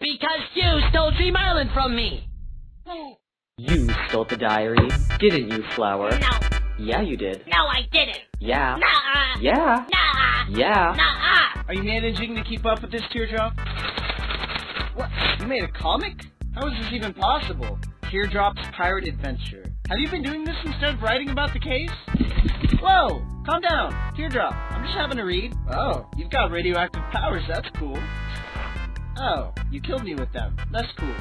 Because you stole Dream Island from me! You stole the diary, didn't you, Flower? No, Yeah, you did. no, I didn't! Yeah. Nah! Yeah. Nah! Yeah. Nah! Are you managing to keep up with this teardrop? What? You made a comic? How is this even possible? Teardrop's Pirate Adventure. Have you been doing this instead of writing about the case? Whoa! Calm down. Teardrop, I'm just having a read. Oh, you've got radioactive powers, that's cool. Oh, you killed me with them. That's cool.